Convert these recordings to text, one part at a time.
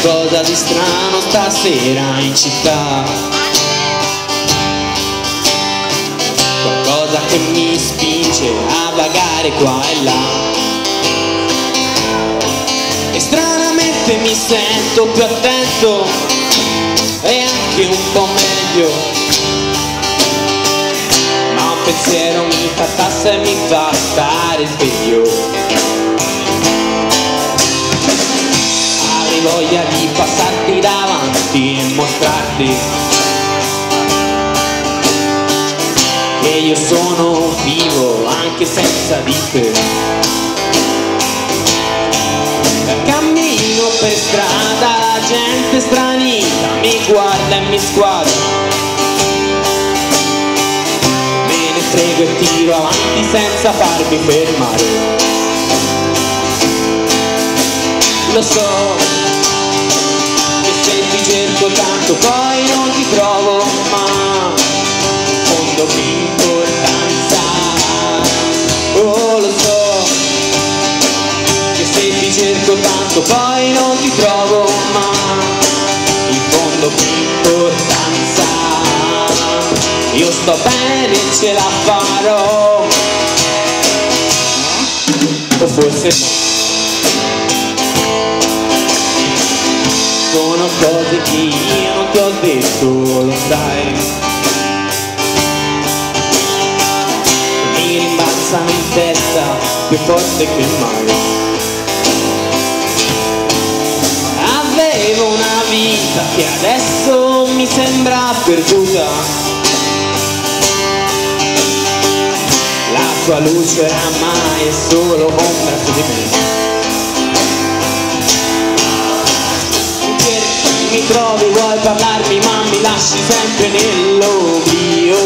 qualcosa di strano stasera in città. Qualcosa che mi spinge a vagare qua e là. E stranamente mi sento più attento e anche un po' meglio. Ma un pensiero mi fa tassa e mi fa stare sveglio voglia di passarti davanti e mostrarti che io sono vivo anche senza di te. Cammino per strada la gente stranita mi guarda e mi squadra. Me ne frego e tiro avanti senza farmi fermare. Lo so tanto poi non ti trovo ma fondo più importanza. Oh lo so che se ti cerco tanto poi non ti trovo ma in fondo più importanza. Io sto bene ce la farò. O forse no cose che io non ti ho detto, lo sai. Mi rimbalzano in testa più forte che mai. Avevo una vita che adesso mi sembra perduta. La tua luce oramai è solo ombra su di me. Trovi, vuoi parlarmi ma mi lasci sempre nell'oblio.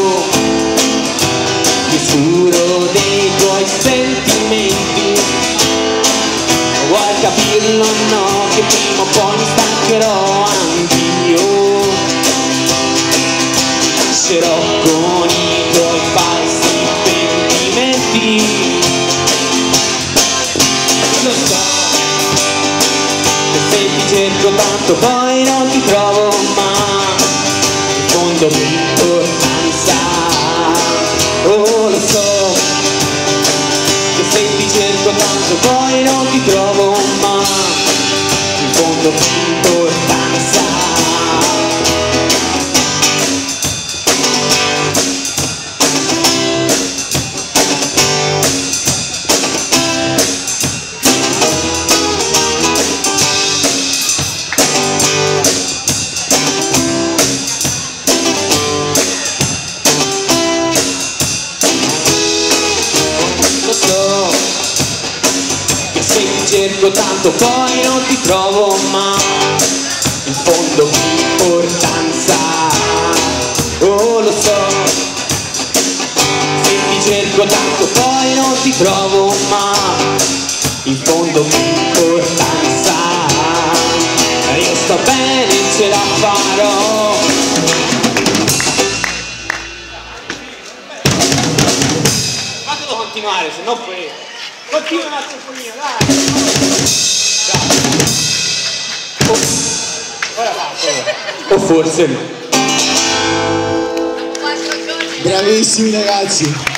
Ti giuro dei tuoi sentimenti. Vuoi capirlo? O no che prima o poi mi stancherò anch'io. Lascerò cerco tanto poi non ti trovo mai. In fondo l'importanza oh lo so. Che se ti cerco tanto poi non ti trovo mai. In fondo l'importanza cerco tanto poi non ti trovo mai. In fondo importanza oh lo so. Se ti cerco tanto poi non ti trovo mai. In fondo importanza io sto bene ce la farò. Fatelo continuare se no poi Continua un attimo pochino, dai. Dai. Oh. Ora fa, O forse no. Bravissimi ragazzi.